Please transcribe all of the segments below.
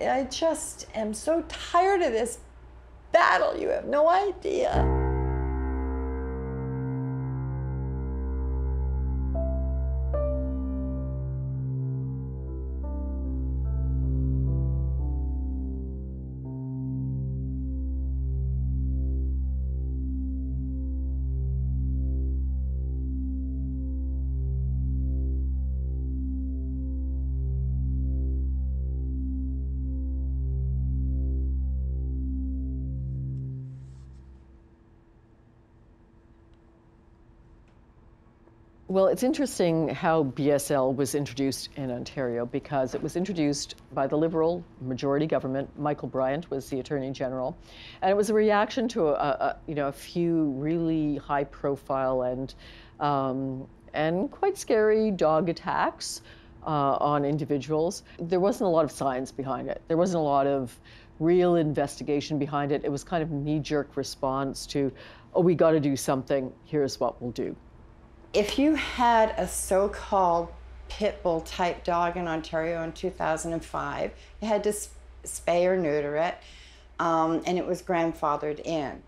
I just am so tired of this battle. You have no idea. Well, it's interesting how BSL was introduced in Ontario because it was introduced by the Liberal majority government. Michael Bryant was the Attorney General, and it was a reaction to a, a you know a few really high-profile and um, and quite scary dog attacks uh, on individuals. There wasn't a lot of science behind it. There wasn't a lot of real investigation behind it. It was kind of knee-jerk response to, oh, we got to do something. Here's what we'll do if you had a so-called pit bull type dog in Ontario in 2005, you had to spay or neuter it, um, and it was grandfathered in.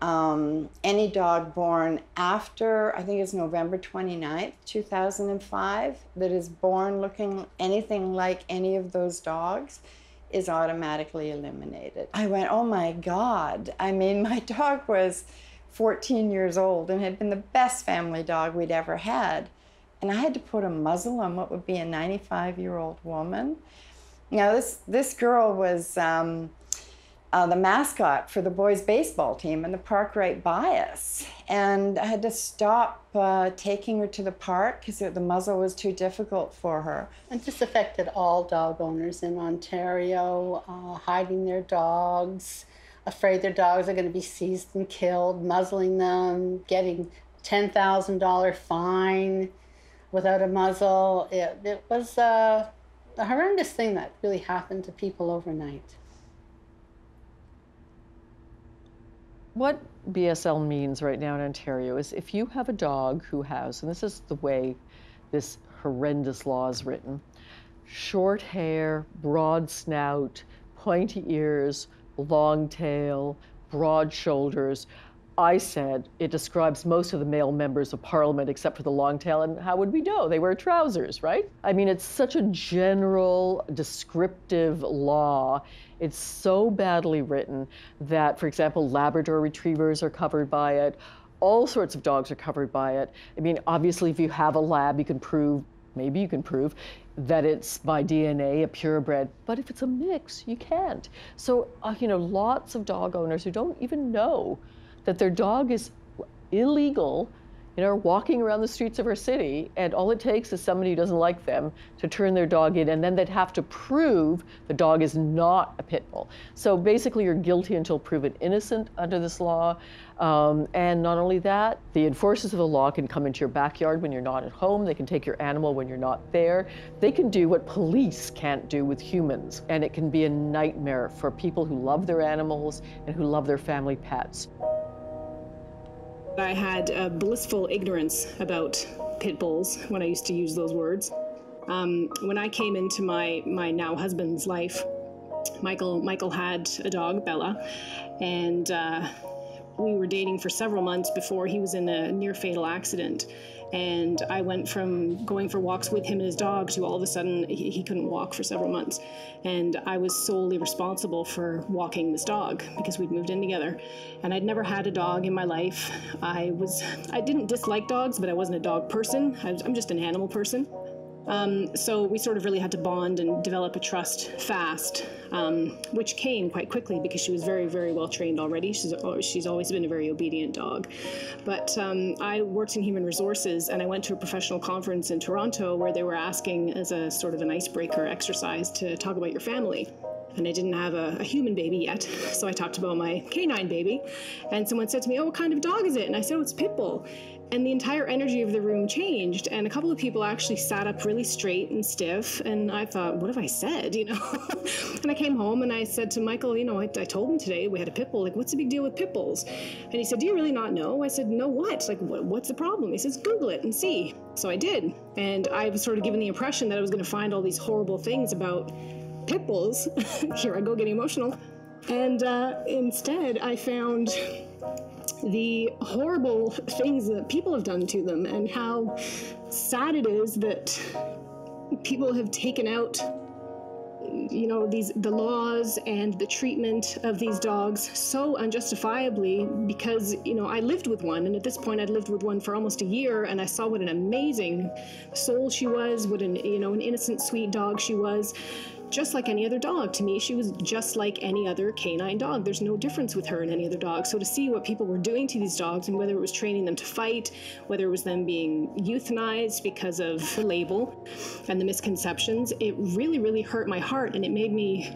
Um, any dog born after, I think it's November 29th, 2005, that is born looking anything like any of those dogs is automatically eliminated. I went, oh my God. I mean, my dog was 14 years old and had been the best family dog we'd ever had. And I had to put a muzzle on what would be a 95 year old woman. Now, this, this girl was um, uh, the mascot for the boys' baseball team in the park right by us. And I had to stop uh, taking her to the park because the muzzle was too difficult for her. And this affected all dog owners in Ontario, uh, hiding their dogs afraid their dogs are going to be seized and killed, muzzling them, getting $10,000 fine without a muzzle. It, it was uh, a horrendous thing that really happened to people overnight. What BSL means right now in Ontario is if you have a dog who has, and this is the way this horrendous law is written, short hair, broad snout, pointy ears, long tail, broad shoulders. I said it describes most of the male members of parliament except for the long tail, and how would we know? They wear trousers, right? I mean, it's such a general, descriptive law. It's so badly written that, for example, Labrador retrievers are covered by it. All sorts of dogs are covered by it. I mean, obviously, if you have a lab, you can prove maybe you can prove that it's by DNA a purebred, but if it's a mix, you can't. So, uh, you know, lots of dog owners who don't even know that their dog is illegal you know, walking around the streets of our city, and all it takes is somebody who doesn't like them to turn their dog in, and then they'd have to prove the dog is not a pit bull. So basically, you're guilty until proven innocent under this law. Um, and not only that, the enforcers of the law can come into your backyard when you're not at home. They can take your animal when you're not there. They can do what police can't do with humans. And it can be a nightmare for people who love their animals and who love their family pets. I had a blissful ignorance about pit bulls when I used to use those words. Um, when I came into my my now husband's life, Michael Michael had a dog, Bella, and uh, we were dating for several months before he was in a near fatal accident. And I went from going for walks with him and his dog to all of a sudden he, he, couldn't walk for several months. And I was solely responsible for walking this dog because we'd moved in together. And I'd never had a dog in my life. I was, I didn't dislike dogs, but I wasn't a dog person. I I'm just an animal person. Um, so we sort of really had to bond and develop a trust fast, um, which came quite quickly because she was very, very well trained already. She's, she's always been a very obedient dog. But um, I worked in human resources and I went to a professional conference in Toronto where they were asking as a sort of an icebreaker exercise to talk about your family and I didn't have a, a, human baby yet. So I talked about my canine baby, and someone said to me, "Oh, what kind of dog is it?" And I said, "Oh, it's pit bull." And the entire energy of the room changed and a couple of people actually sat up really straight and stiff and i thought what have i said? You know? And i came home and i said to michael you know I, I, told him today we had a pit bull like what's the big deal with pit bulls? And he said do you really not know? I said no what? Like what, what's the problem? He says google it and see. So i did and i was sort of given the impression that i was going to find all these horrible things about pit bulls. Here I go getting emotional. And uh, instead, I found the horrible things that people have done to them and how sad it is that people have taken out you know these the laws and the treatment of these dogs so unjustifiably because you know I lived with one. And at this point I'd lived with one for almost a year and I saw what an amazing soul she was what an you know an innocent sweet dog she was just like any other dog. To me, she was just like any other canine dog. There's no difference with her and any other dog. So to see what people were doing to these dogs and whether it was training them to fight, whether it was them being euthanized because of the label and the misconceptions, it really, really hurt my heart and it made me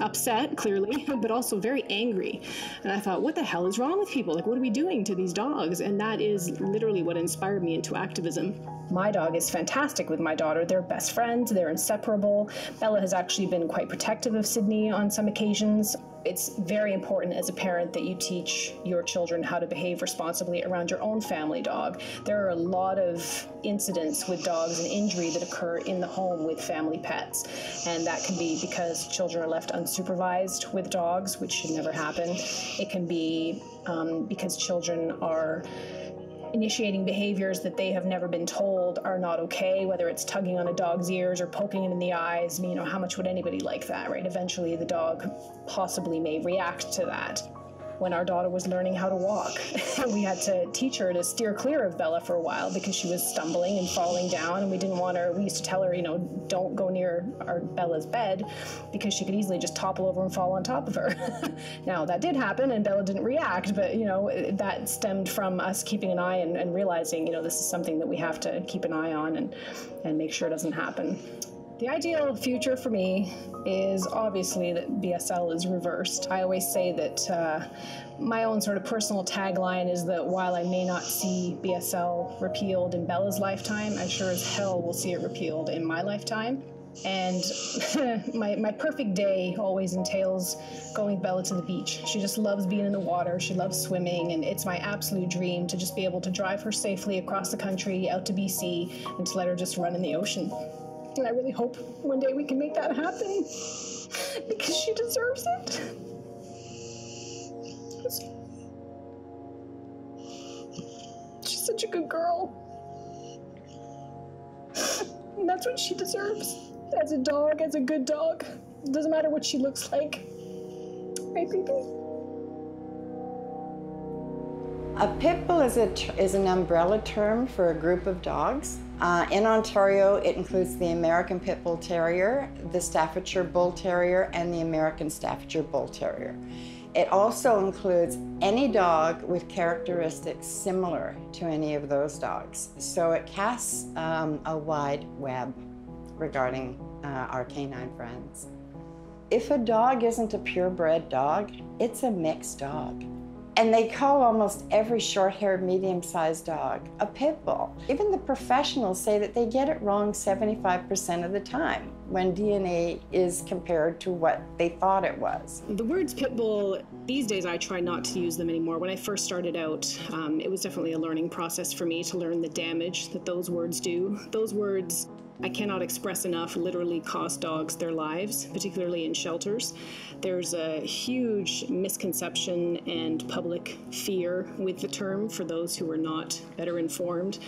upset, clearly, but also very angry. And I thought, what the hell is wrong with people? Like, what are we doing to these dogs? And that is literally what inspired me into activism. My dog is fantastic with my daughter. They're best friends, they're inseparable. Bella has actually been quite protective of Sydney on some occasions. It's very important as a parent that you teach your children how to behave responsibly around your own family dog. There are a lot of incidents with dogs and injury that occur in the home with family pets, and that can be because children are left unsupervised with dogs, which should never happen. It can be um, because children are initiating behaviors that they have never been told are not okay, whether it's tugging on a dog's ears or poking it in the eyes. I mean, you know, how much would anybody like that, right? Eventually, the dog possibly may react to that when our daughter was learning how to walk. we had to teach her to steer clear of Bella for a while because she was stumbling and falling down, and we didn't want her. We used to tell her, you know, don't go near our Bella's bed because she could easily just topple over and fall on top of her. now that did happen, and Bella didn't react, but you know that stemmed from us keeping an eye and, and realizing, you know, this is something that we have to keep an eye on and and make sure it doesn't happen. The ideal future for me is obviously that BSL is reversed. I always say that uh, my own sort of personal tagline is that while I may not see BSL repealed in Bella's lifetime, I sure as hell will see it repealed in my lifetime. And my, my perfect day always entails going Bella to the beach. She just loves being in the water. She loves swimming, and it's my absolute dream to just be able to drive her safely across the country out to BC and to let her just run in the ocean. And I really hope one day we can make that happen because she deserves it. She's such a good girl. And that's what she deserves. As a dog, as a good dog. It doesn't matter what she looks like. Right? A pit bull is, a, is an umbrella term for a group of dogs. Uh, in Ontario, it includes the American Pit Bull Terrier, the Staffordshire Bull Terrier, and the American Staffordshire Bull Terrier. It also includes any dog with characteristics similar to any of those dogs. So it casts um, a wide web regarding uh, our canine friends. If a dog isn't a purebred dog, it's a mixed dog. And they call almost every short haired, medium sized dog a pit bull. Even the professionals say that they get it wrong 75% of the time when DNA is compared to what they thought it was. The words pit bull, these days I try not to use them anymore. When I first started out, um, it was definitely a learning process for me to learn the damage that those words do. Those words I cannot express enough literally cost dogs their lives, particularly in shelters. There's a huge misconception and public fear with the term for those who are not better informed.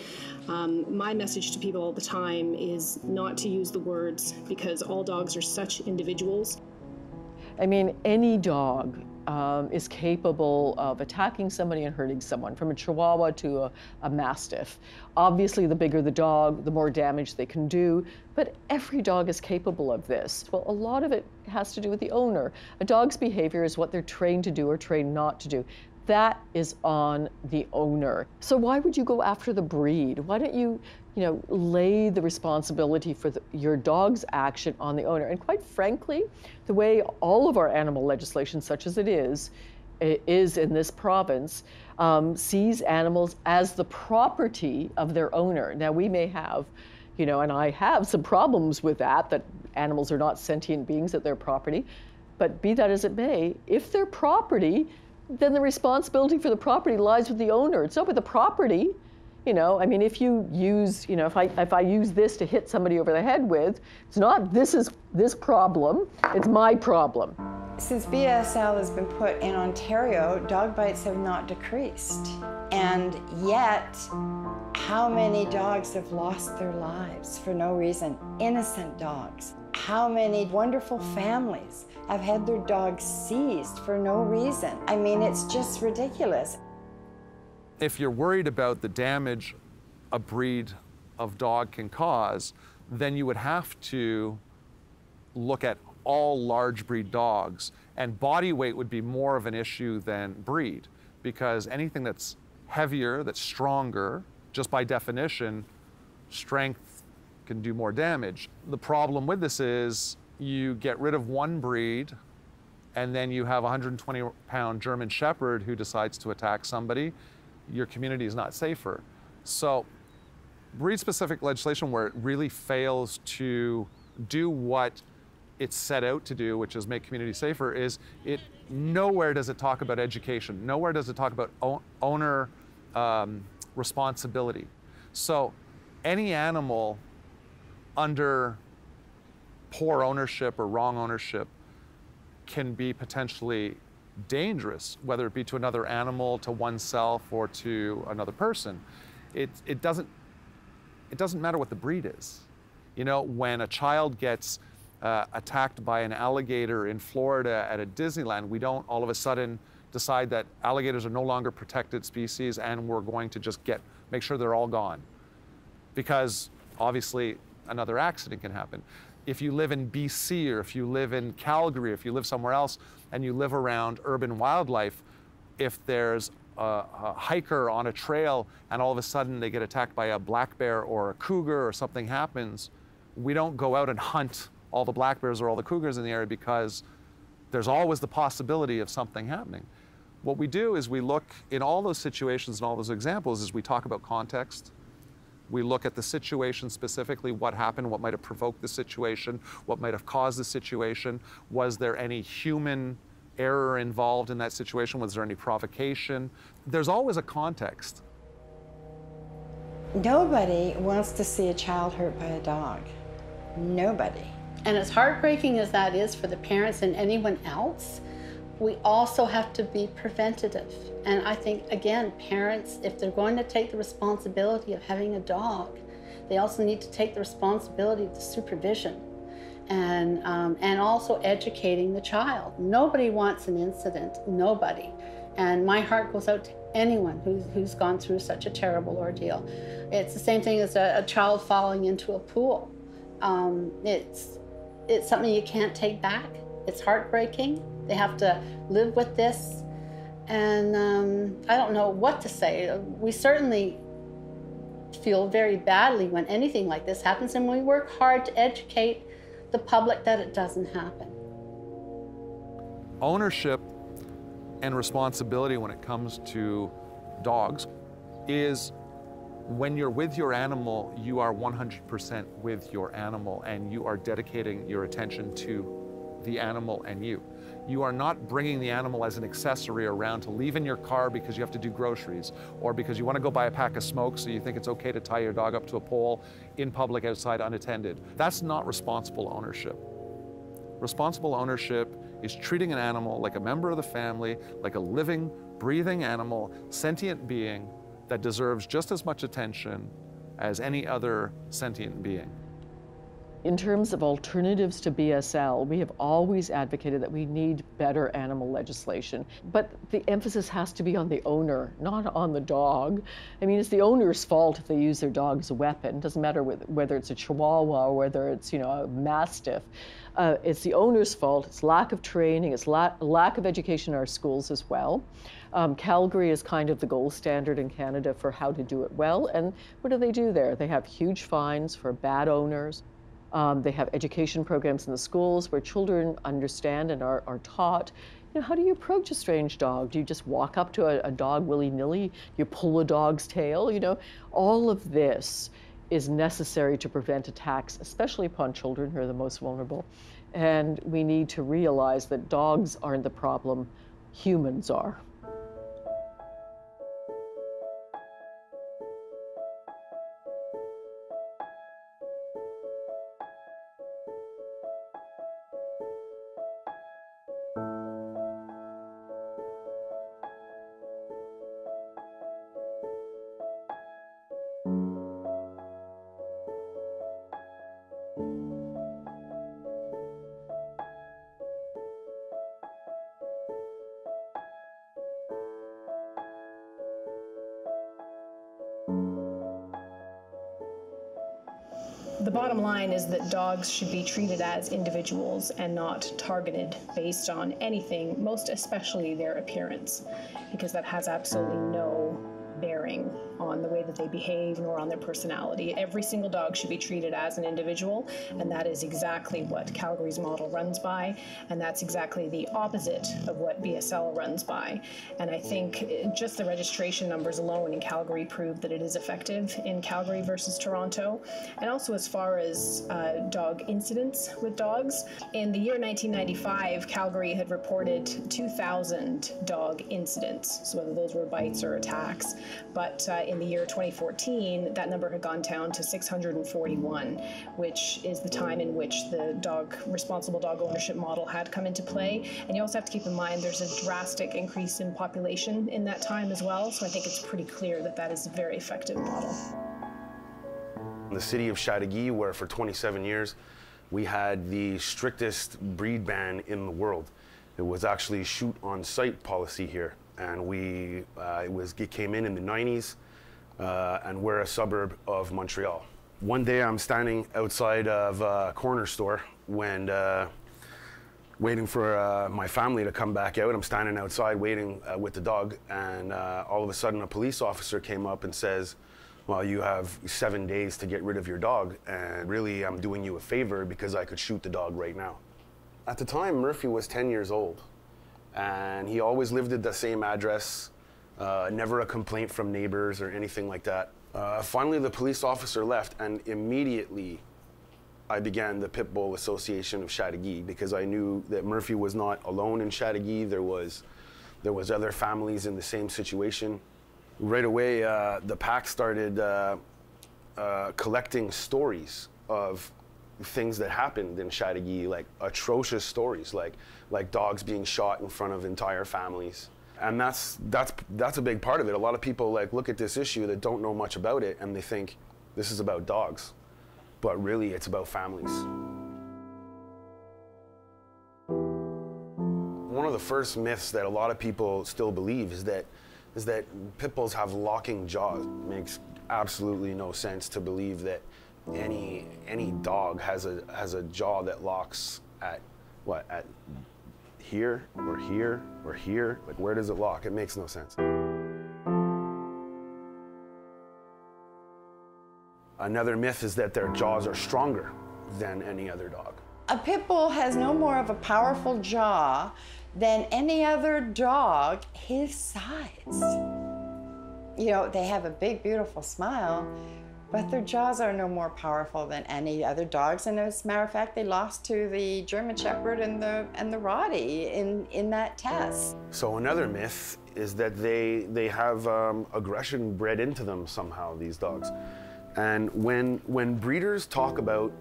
Um, my message to people all the time is not to use the words because all dogs are such individuals. I mean, any dog um, is capable of attacking somebody and hurting someone, from a Chihuahua to a, a, Mastiff. Obviously, the bigger the dog, the more damage they can do, but every dog is capable of this. Well, a lot of it has to do with the owner. A dog's behavior is what they're trained to do or trained not to do. That is on the owner. So why would you go after the breed? Why don't you you know, lay the responsibility for the, your dog's action on the owner. And quite frankly, the way all of our animal legislation, such as it is, is in this province, um, sees animals as the property of their owner. Now, we may have, you know, and I have some problems with that, that animals are not sentient beings, that they're property. But be that as it may, if they're property, then the responsibility for the property lies with the owner. It's not with the property You know, I mean, if you use, you know, if I if I use this to hit somebody over the head with, it's not this is this problem, it's my problem. Since BSL has been put in Ontario, dog bites have not decreased. And yet, how many dogs have lost their lives for no reason? Innocent dogs. How many wonderful families have had their dogs seized for no reason? I mean, it's just ridiculous. If you're worried about the damage a breed of dog can cause, then you would have to look at all large breed dogs, and body weight would be more of an issue than breed because anything that's heavier, that's stronger, just by definition, strength can do more damage. The problem with this is you get rid of one breed and then you have a 120 pound German Shepherd who decides to attack somebody, your community is not safer. So, breed specific legislation where it really fails to do what it's set out to do, which is make communities safer, is it nowhere does it talk about education. Nowhere does it talk about owner um, responsibility. So any animal under poor ownership or wrong ownership can be potentially dangerous, whether it be to another animal, to oneself, or to another person. It, it, doesn't, it doesn't matter what the breed is. You know, when a child gets uh, attacked by an alligator in Florida at a Disneyland, we don't all of a sudden decide that alligators are no longer protected species and we're going to just get make sure they're all gone. Because obviously another accident can happen. If you live in BC or if you live in Calgary, if you live somewhere else and you live around urban wildlife, if there's a, a, hiker on a trail and all of a sudden they get attacked by a black bear or a cougar or something happens, we don't go out and hunt all the black bears or all the cougars in the area because there's always the possibility of something happening. What we do is we look in all those situations and all those examples is we talk about context. We look at the situation specifically, what happened, what might have provoked the situation, what might have caused the situation. Was there any human error involved in that situation? Was there any provocation? There's always a context. Nobody wants to see a child hurt by a dog. Nobody. And as heartbreaking as that is for the parents and anyone else, we also have to be preventative. And I think, again, parents, if they're going to take the responsibility of having a dog, they also need to take the responsibility of the supervision and, um, and also educating the child. Nobody wants an incident, nobody. And my heart goes out to anyone who's, who's gone through such a terrible ordeal. It's the same thing as a, a child falling into a pool. Um, it's, it's something you can't take back. It's heartbreaking. They have to live with this. And um, I don't know what to say. We certainly feel very badly when anything like this happens, and we work hard to educate the public that it doesn't happen. Ownership and responsibility when it comes to dogs is when you're with your animal, you are 100% with your animal and you are dedicating your attention to the animal and you. You are not bringing the animal as an accessory around to leave in your car because you have to do groceries or because you want to go buy a pack of smokes so you think it's okay to tie your dog up to a pole in public outside unattended. That's not responsible ownership. Responsible ownership is treating an animal like a member of the family, like a living, breathing animal, sentient being that deserves just as much attention as any other sentient being. In terms of alternatives to BSL, we have always advocated that we need better animal legislation. But the emphasis has to be on the owner, not on the dog. I mean, it's the owner's fault if they use their dog as a weapon. It doesn't matter whether it's a chihuahua or whether it's, you know, a mastiff. Uh, it's the owner's fault. It's lack of training. It's la- lack of education in our schools as well. Um, Calgary is kind of the gold standard in Canada for how to do it well. And what do they do there? They have huge fines for bad owners. Um, they have education programs in the schools where children understand and are, are taught you know, how do you approach a strange dog? Do you just walk up to a, a dog willy-nilly? You pull a dog's tail? You know, all of this is necessary to prevent attacks, especially upon children who are the most vulnerable. And we need to realize that dogs aren't the problem, humans are. The bottom line is that dogs should be treated as individuals and not targeted based on anything, most especially their appearance, because that has absolutely no bearing that they behave nor on their personality. Every single dog should be treated as an individual, and that is exactly what Calgary's model runs by, and that's exactly the opposite of what BSL runs by. And I think just the registration numbers alone in Calgary prove that it is effective in Calgary versus Toronto. And also, as far as uh, dog incidents with dogs, in the year 1995, Calgary had reported 2,000 dog incidents, so whether those were bites or attacks. But uh, in the year 2014, that number had gone down to 641, which is the time in which the dog responsible dog ownership model had come into play. And you also have to keep in mind there's a drastic increase in population in that time as well. So I think it's pretty clear that that is a very effective model. The city of Chateauguay, where for 27 years we had the strictest breed ban in the world. It was actually shoot on sight policy here and we uh, it was it came in in the 90s, uh, and we're a suburb of Montreal. One day I'm standing outside of a corner store when uh, waiting for uh, my family to come back out. I'm standing outside waiting uh, with the dog, and uh, all of a sudden a police officer came up and says, well, you have seven days to get rid of your dog, and really I'm doing you a favor because I could shoot the dog right now. At the time, Murphy was 10 years old and he always lived at the same address. Uh, never a complaint from neighbors or anything like that. Uh, finally, the police officer left, and immediately I began the Pit Bull Association of Chateauguay because I knew that Murphy was not alone in Chateauguay. There was, there was other families in the same situation. Right away, uh, the pack started uh, uh, collecting stories of things that happened in Chateauguay, like atrocious stories, like like dogs being shot in front of entire families. And that's that's that's a big part of it. A lot of people like look at this issue that don't know much about it and they think this is about dogs. But really it's about families. One of the first myths that a lot of people still believe is that is that pit bulls have locking jaws. It makes absolutely no sense to believe that any any dog has a has a jaw that locks at what at here or here or here. Like where does it lock? It makes no sense. Another myth is that their jaws are stronger than any other dog. A pit bull has no more of a powerful jaw than any other dog his size. You know they have a big beautiful smile but their jaws are no more powerful than any other dogs. And as a matter of fact, they lost to the German Shepherd and the and the Rottie in in that test. So another myth is that they they have um, aggression bred into them somehow. These dogs, and when when breeders talk about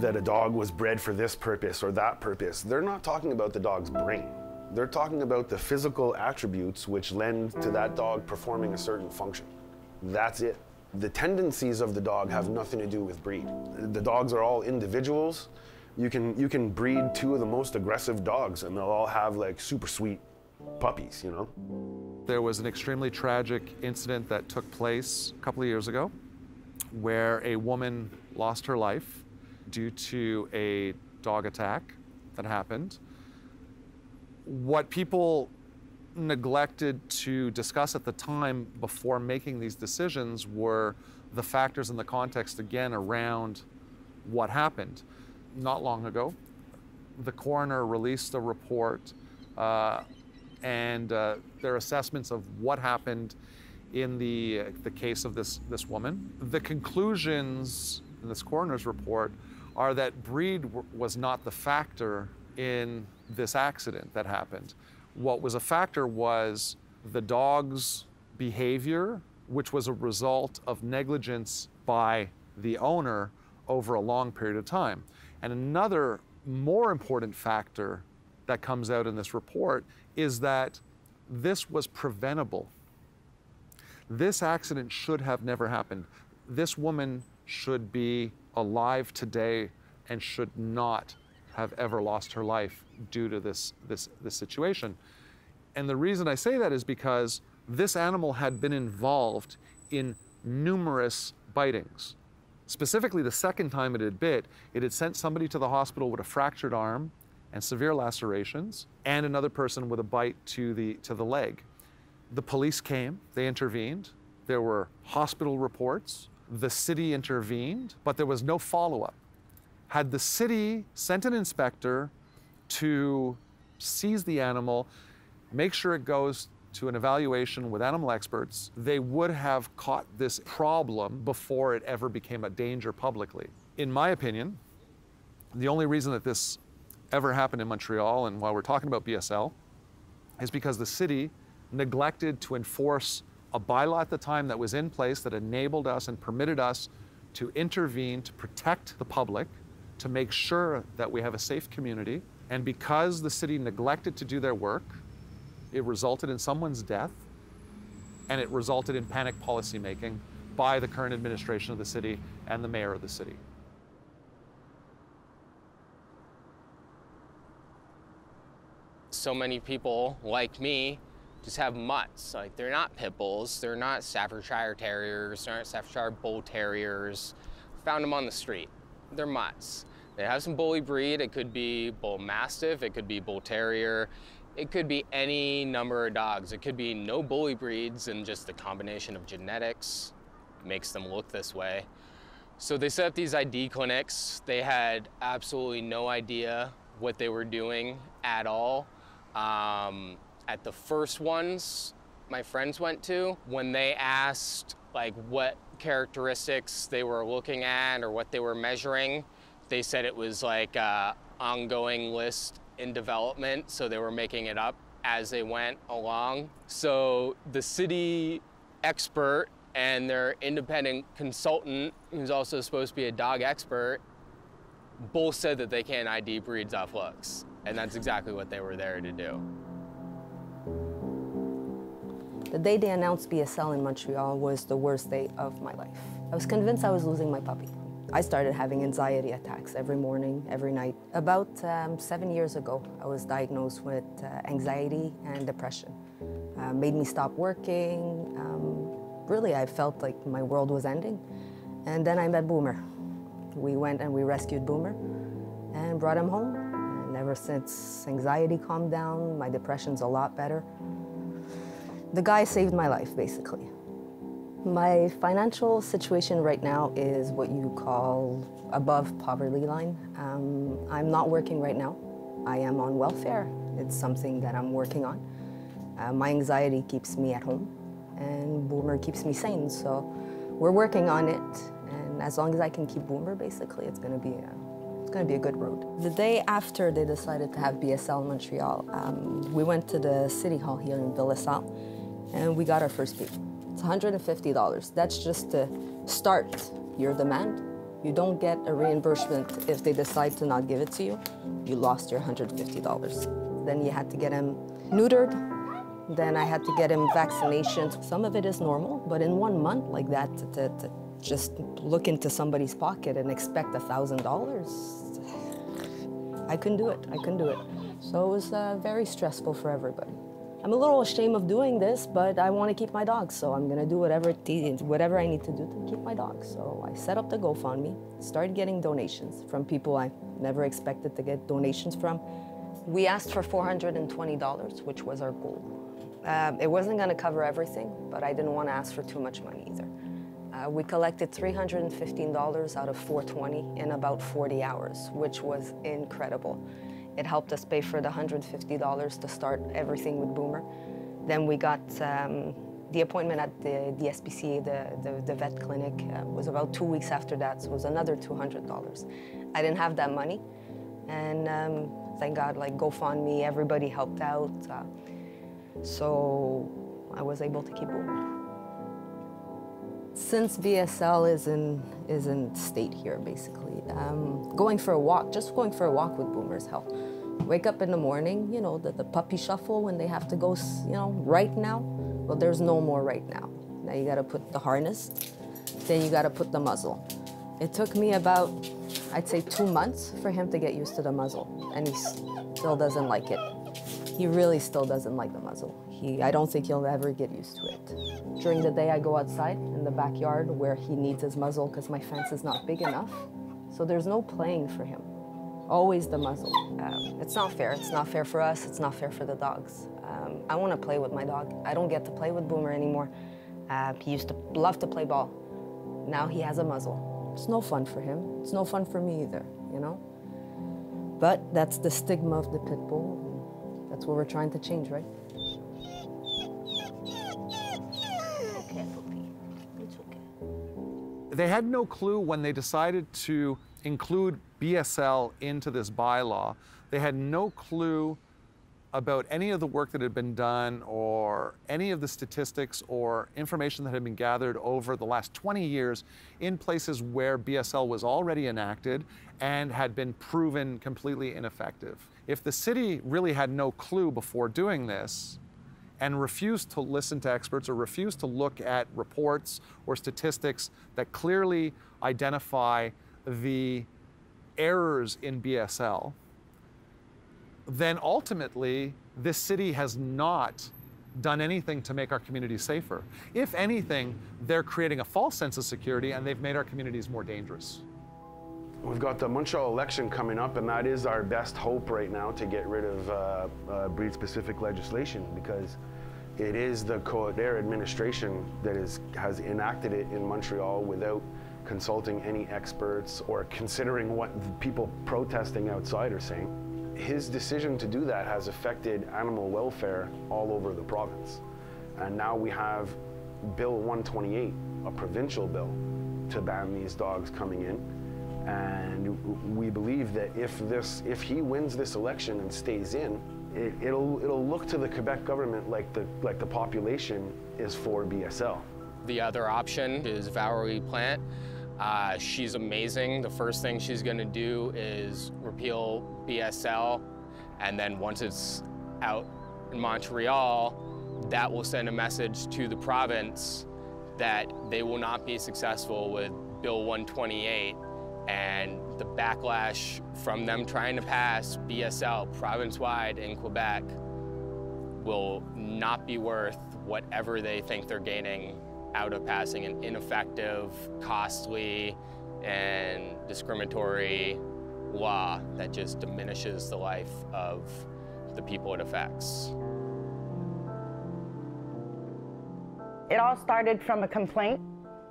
that a dog was bred for this purpose or that purpose, they're not talking about the dog's brain. They're talking about the physical attributes which lend to that dog performing a certain function. That's it the tendencies of the dog have nothing to do with breed. The dogs are all individuals. You can you can breed two of the most aggressive dogs and they'll all have like super sweet puppies, you know. There was an extremely tragic incident that took place a couple of years ago where a woman lost her life due to a dog attack that happened. What people neglected to discuss at the time before making these decisions were the factors and the context again around what happened. Not long ago, the coroner released a report uh, and uh, their assessments of what happened in the, uh, the case of this, this woman. The conclusions in this coroner's report are that breed was not the factor in this accident that happened. What was a factor was the dog's behavior, which was a result of negligence by the owner over a long period of time. And another more important factor that comes out in this report is that this was preventable. This accident should have never happened. This woman should be alive today and should not have ever lost her life due to this, this, this situation. And the reason I say that is because this animal had been involved in numerous bitings. Specifically, the second time it had bit, it had sent somebody to the hospital with a fractured arm and severe lacerations, and another person with a bite to the, to the leg. The police came, they intervened. There were hospital reports. The city intervened, but there was no follow up. Had the city sent an inspector to seize the animal, make sure it goes to an evaluation with animal experts, they would have caught this problem before it ever became a danger publicly. In my opinion, the only reason that this ever happened in Montreal and while we're talking about BSL is because the city neglected to enforce a bylaw at the time that was in place that enabled us and permitted us to intervene to protect the public, to make sure that we have a safe community. And because the city neglected to do their work, it resulted in someone's death and it resulted in panic policymaking by the current administration of the city and the mayor of the city. So many people like me just have mutts. Like they're not pit bulls, they're not Staffordshire Terriers, they're not Staffordshire Bull Terriers. Found them on the street. They're mutts. They have some bully breed. It could be Bull Mastiff, it could be Bull Terrier, it could be any number of dogs. It could be no bully breeds and just the combination of genetics makes them look this way. So they set up these ID clinics. They had absolutely no idea what they were doing at all. Um, at the first ones my friends went to, when they asked like what characteristics they were looking at or what they were measuring, they said it was like a ongoing list in development, so they were making it up as they went along. So the city expert and their independent consultant, who's also supposed to be a dog expert, both said that they can't ID breeds off looks. And that's exactly what they were there to do. The day they announced BSL in Montreal was the worst day of my life. I was convinced I was losing my puppy. I started having anxiety attacks every morning, every night. About um, seven years ago, I was diagnosed with uh, anxiety and depression. Uh, made me stop working. Um, really, I felt like my world was ending. And then I met Boomer. We went and we rescued Boomer and brought him home. And ever since anxiety calmed down, my depression's a lot better. The guy saved my life, basically. My financial situation right now is what you call above poverty line. Um, I'm not working right now. I am on welfare. It's something that I'm working on. Uh, my anxiety keeps me at home, and Boomer keeps me sane. So we're working on it, and as long as I can keep Boomer, basically, it's going to be a, it's going to be a good road. The day after they decided to have BSL in Montreal, um, we went to the city hall here in Ville-LaSalle and we got our first fee. It's $150. That's just to start your demand. You don't get a reimbursement if they decide to not give it to you. You lost your $150. Then you had to get him neutered. Then I had to get him vaccinations. Some of it is normal, but in one month like that, to, to, to just look into somebody's pocket and expect $1,000, I couldn't do it. I couldn't do it. So it was uh, very stressful for everybody. I'm a little ashamed of doing this, but I want to keep my dog, so I'm gonna do whatever whatever I need to do to keep my dog. So I set up the GoFundMe, started getting donations from people I never expected to get donations from. We asked for $420, which was our goal. Uh, it wasn't gonna cover everything, but I didn't want to ask for too much money either. Uh, we collected $315 out of 420 in about 40 hours, which was incredible. It helped us pay for the $150 to start everything with Boomer. Then we got um, the appointment at the, the SPCA, the, the, the vet clinic, uh, was about two weeks after that, so it was another $200. I didn't have that money, and um, thank God, like GoFundMe, everybody helped out. Uh, so I was able to keep Boomer. Since BSL is in, is in state here, basically, um, going for a walk, just going for a walk with Boomer's help. Wake up in the morning, you know, the, the puppy shuffle when they have to go, you know, right now. Well, there's no more right now. Now you gotta put the harness, then you gotta put the muzzle. It took me about, I'd say two months for him to get used to the muzzle, and he still doesn't like it. He really still doesn't like the muzzle. He, I don't think he'll ever get used to it. During the day, I go outside in the backyard where he needs his muzzle because my fence is not big enough. So there's no playing for him. Always the muzzle. Um, it's not fair. It's not fair for us. It's not fair for the dogs. Um, I want to play with my dog. I don't get to play with Boomer anymore. Uh, he used to love to play ball. Now he has a muzzle. It's no fun for him. It's no fun for me either, you know? But that's the stigma of the pit bull. That's what we're trying to change, right? They had no clue when they decided to include BSL into this bylaw. They had no clue about any of the work that had been done or any of the statistics or information that had been gathered over the last 20 years in places where BSL was already enacted and had been proven completely ineffective. If the city really had no clue before doing this and refuse to listen to experts or refuse to look at reports or statistics that clearly identify the errors in BSL, then ultimately this city has not done anything to make our communities safer. If anything, they're creating a false sense of security and they've made our communities more dangerous. We've got the Montreal election coming up, and that is our best hope right now to get rid of uh, uh, breed-specific legislation because it is the Coderre administration that is, has enacted it in Montreal without consulting any experts or considering what people protesting outside are saying. His decision to do that has affected animal welfare all over the province. And now we have Bill 128, a provincial bill, to ban these dogs coming in. And we believe that if this, if he wins this election and stays in, it, it'll it'll look to the Quebec government like the like the population is for BSL. The other option is Valerie Plante. Uh, she's amazing. The first thing she's going to do is repeal BSL, and then once it's out in Montreal, that will send a message to the province that they will not be successful with Bill 128 and the backlash from them trying to pass BSL province-wide in Quebec will not be worth whatever they think they're gaining out of passing an ineffective, costly, and discriminatory law that just diminishes the life of the people it affects. It all started from a complaint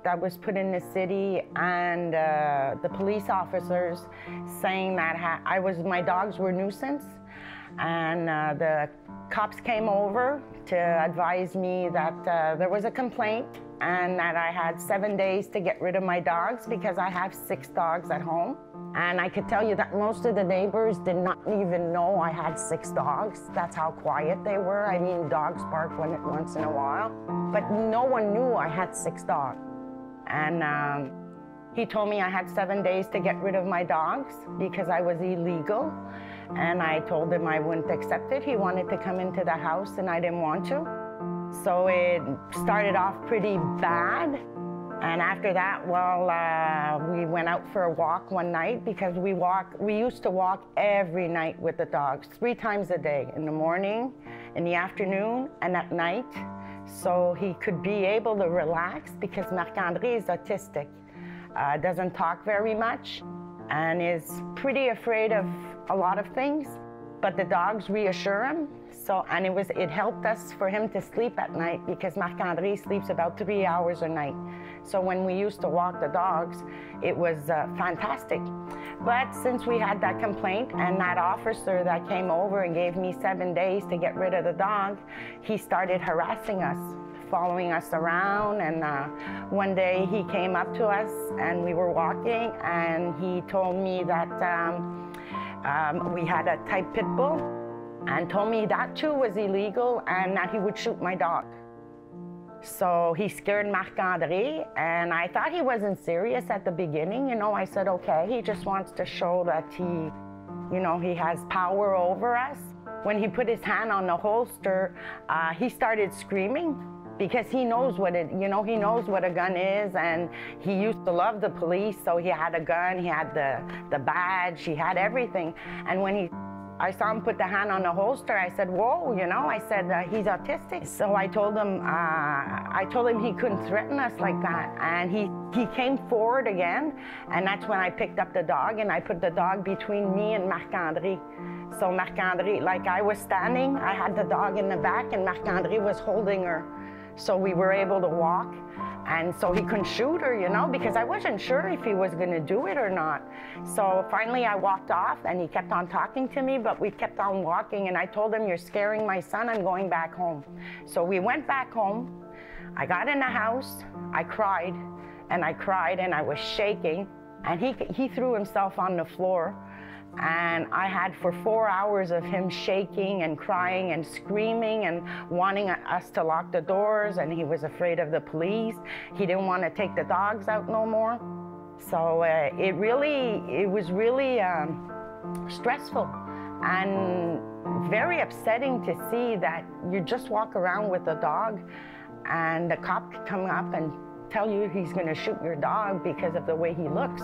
that was put in the city and uh, the police officers saying that I was my dogs were nuisance and uh, the cops came over to advise me that uh, there was a complaint and that I had seven days to get rid of my dogs because I have six dogs at home. And I could tell you that most of the neighbors did not even know I had six dogs. That's how quiet they were. I mean, dogs bark once in a while. But no one knew I had six dogs. And um, he told me I had seven days to get rid of my dogs because I was illegal. And I told him I wouldn't accept it. He wanted to come into the house and I didn't want to. So it started off pretty bad. And after that, well, uh, we went out for a walk one night because we walk, we used to walk every night with the dogs, three times a day, in the morning, in the afternoon, and at night so he could be able to relax because Marc-André is autistic, uh, doesn't talk very much, and is pretty afraid of a lot of things. But the dogs reassure him. So, and it was, it helped us for him to sleep at night because Marc-André sleeps about three hours a night. So when we used to walk the dogs, it was uh, fantastic. But since we had that complaint and that officer that came over and gave me seven days to get rid of the dog, he started harassing us following us around and uh, one day he came up to us and we were walking and he told me that um, um, we had a type pit bull and told me that too was illegal and that he would shoot my dog. So he scared Marc-André, and I thought he wasn't serious at the beginning. You know, I said, okay, he just wants to show that he, you know, he has power over us. When he put his hand on the holster, uh, he started screaming because he knows what it, you know, he knows what a gun is, and he used to love the police, so he had a gun, he had the, the badge, he had everything. And when he I saw him put the hand on the holster. I said, whoa, you know, I said, uh, he's autistic. So I told him, uh, I told him he couldn't threaten us like that. And he, he came forward again. And that's when I picked up the dog and I put the dog between me and Marc-André. So Marc-André, like I was standing, I had the dog in the back and Marc-André was holding her. So we were able to walk. And so he couldn't shoot her, you know, because I wasn't sure if he was going to do it or not. So finally I walked off and he kept on talking to me, but we kept on walking. And I told him, You're scaring my son. I'm going back home. So we went back home. I got in the house. I cried and I cried and I was shaking. And he, he threw himself on the floor. And I had for four hours of him shaking and crying and screaming and wanting us to lock the doors. And he was afraid of the police. He didn't want to take the dogs out no more. So uh, it really, it was really um, stressful and very upsetting to see that you just walk around with a dog and the cop could come up and tell you he's going to shoot your dog because of the way he looks.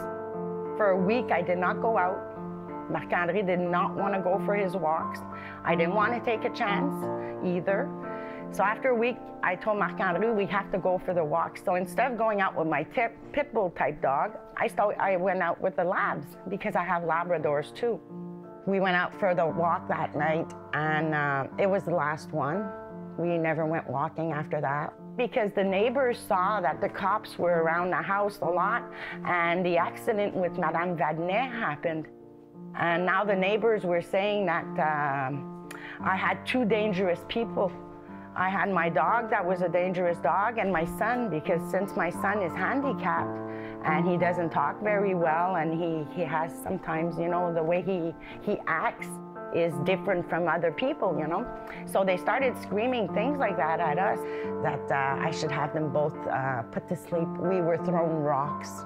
For a week, I did not go out. Marc-André did not want to go for his walks. I didn't want to take a chance either. So after a week, I told Marc-André we have to go for the walk. So instead of going out with my tip, pit bull type dog, I, start, I went out with the labs because I have Labradors too. We went out for the walk that night and uh, it was the last one. We never went walking after that because the neighbors saw that the cops were around the house a lot and the accident with Madame Vadnais happened. And now the neighbors were saying that um, I had two dangerous people. I had my dog that was a dangerous dog and my son because since my son is handicapped and he doesn't talk very well and he, he has sometimes, you know, the way he, he acts is different from other people, you know. So they started screaming things like that at us, that uh, I should have them both uh, put to sleep. We were thrown rocks.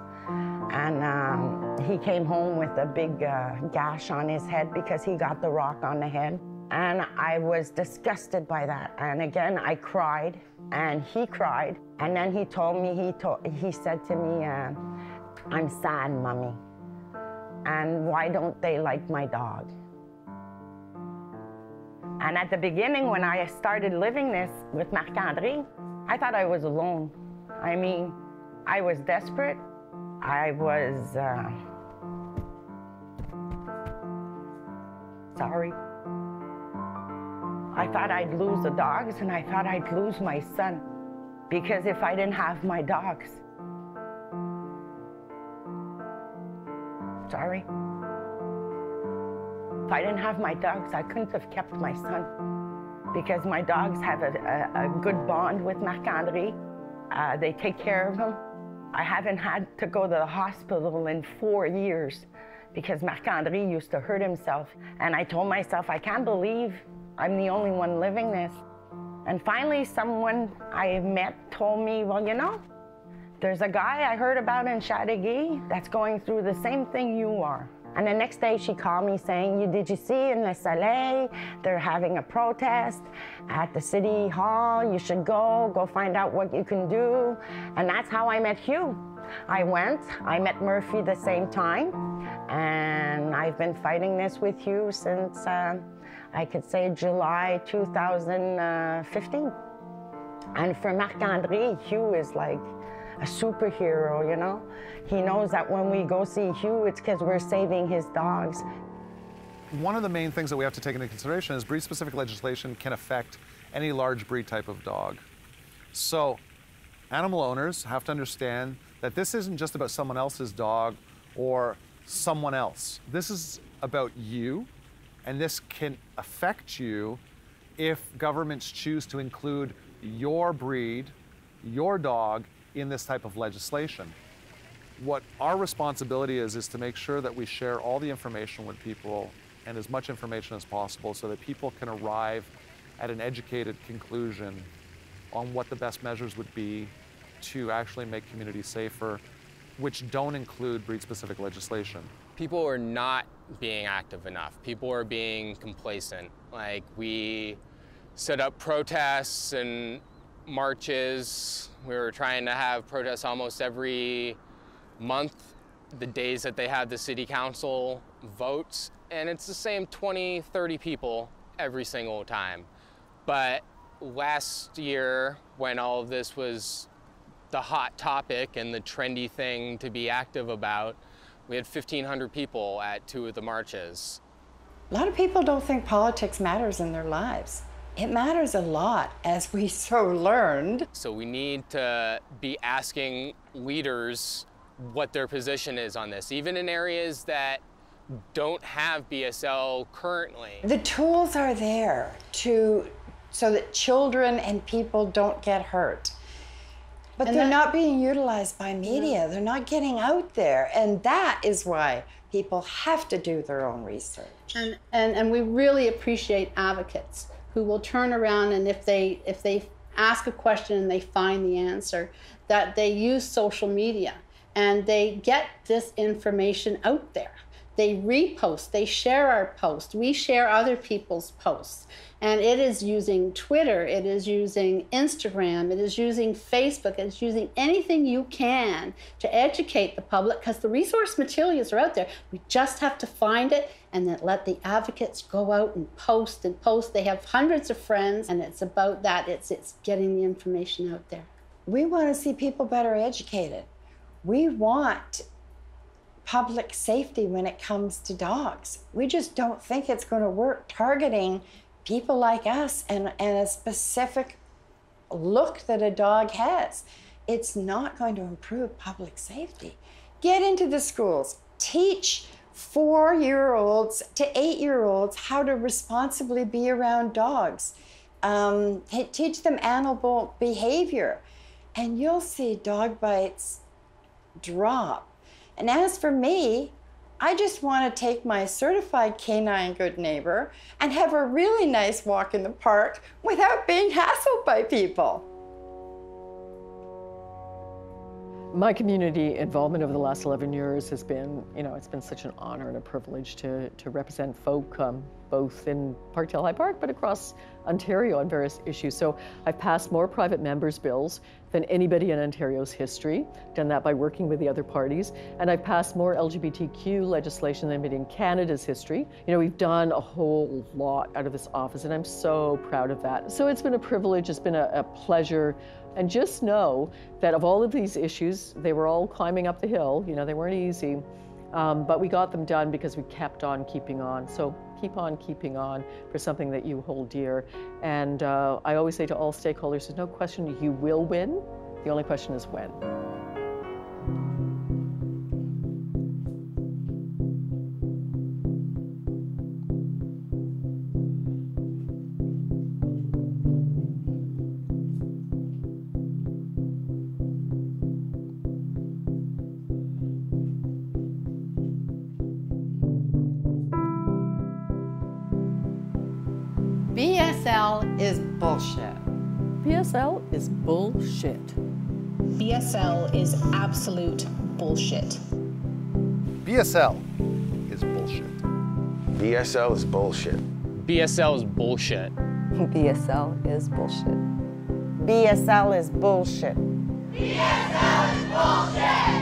And um, he came home with a big uh, gash on his head because he got the rock on the head. And I was disgusted by that. And again, I cried, and he cried. And then he told me, he, told, he said to me, uh, I'm sad, mommy. And why don't they like my dog? And at the beginning, when I started living this with Marc-André, I thought I was alone. I mean, I was desperate. I was uh, sorry. I thought I'd lose the dogs and I thought I'd lose my son because if I didn't have my dogs, sorry. If I didn't have my dogs, I couldn't have kept my son because my dogs have a, a, a good bond with Marc-André. Uh, they take care of him. I haven't had to go to the hospital in four years because Marc-André used to hurt himself. And I told myself, I can't believe I'm the only one living this. And finally, someone I met told me, well, you know, there's a guy I heard about in Chateauguay that's going through the same thing you are. And the next day she called me saying, you, did you see in Le Soleil, they're having a protest at the city hall. You should go, go find out what you can do. And that's how I met Hugh. I went, I met Murphy the same time, and I've been fighting this with Hugh since, uh, I could say July 2015. And for Marc-André, Hugh is like, a superhero, you know? He knows that when we go see Hugh, it's because we're saving his dogs. One of the main things that we have to take into consideration is breed-specific legislation can affect any large breed type of dog. So animal owners have to understand that this isn't just about someone else's dog or someone else. This is about you, and this can affect you if governments choose to include your breed, your dog, in this type of legislation. What our responsibility is, is to make sure that we share all the information with people and as much information as possible so that people can arrive at an educated conclusion on what the best measures would be to actually make communities safer, which don't include breed-specific legislation. People are not being active enough. People are being complacent. Like we set up protests and marches. We were trying to have protests almost every month, the days that they have the city council votes, and it's the same 20, 30 people every single time. But last year, when all of this was the hot topic and the trendy thing to be active about, we had 1,500 people at two of the marches. A lot of people don't think politics matters in their lives. It matters a lot, as we so learned. So we need to be asking leaders what their position is on this, even in areas that don't have BSL currently. The tools are there to so that children and people don't get hurt. But And they're that- not being utilized by media. They're not getting out there. And that is why people have to do their own research. And, and, and we really appreciate advocates who will turn around and if they if they ask a question and they find the answer, that they use social media and they get this information out there. They repost, they share our post, we share other people's posts. And it is using Twitter, it is using Instagram, it is using Facebook, it's using anything you can to educate the public because the resource materials are out there. We just have to find it and then let the advocates go out and post and post. They have hundreds of friends and it's about that. It's it's getting the information out there. We want to see people better educated. We want public safety when it comes to dogs. We just don't think it's going to work targeting people like us and, and a specific look that a dog has. It's not going to improve public safety. Get into the schools, teach four year olds to eight year olds how to responsibly be around dogs, um, teach them animal behavior, and you'll see dog bites drop. And as for me, I just want to take my certified canine good neighbor and have a really nice walk in the park without being hassled by people. My community involvement over the last 11 years has been, you know, it's been such an honor and a privilege to, to represent folk um, both in Parkdale High Park but across Ontario on various issues. So I've passed more private members' bills than anybody in Ontario's history, done that by working with the other parties, and I've passed more LGBTQ legislation than anybody in Canada's history. You know, we've done a whole lot out of this office, and I'm so proud of that. So it's been a privilege, it's been a, a pleasure. And just know that of all of these issues, they were all climbing up the hill. You know, they weren't easy, um, but we got them done because we kept on keeping on. So keep on keeping on for something that you hold dear. And uh, I always say to all stakeholders, there's no question you will win. The only question is when. BSL is bullshit. BSL is bullshit. BSL is absolute bullshit. BSL is bullshit. BSL is bullshit. BSL is bullshit. BSL is bullshit. BSL is bullshit. BSL is bullshit!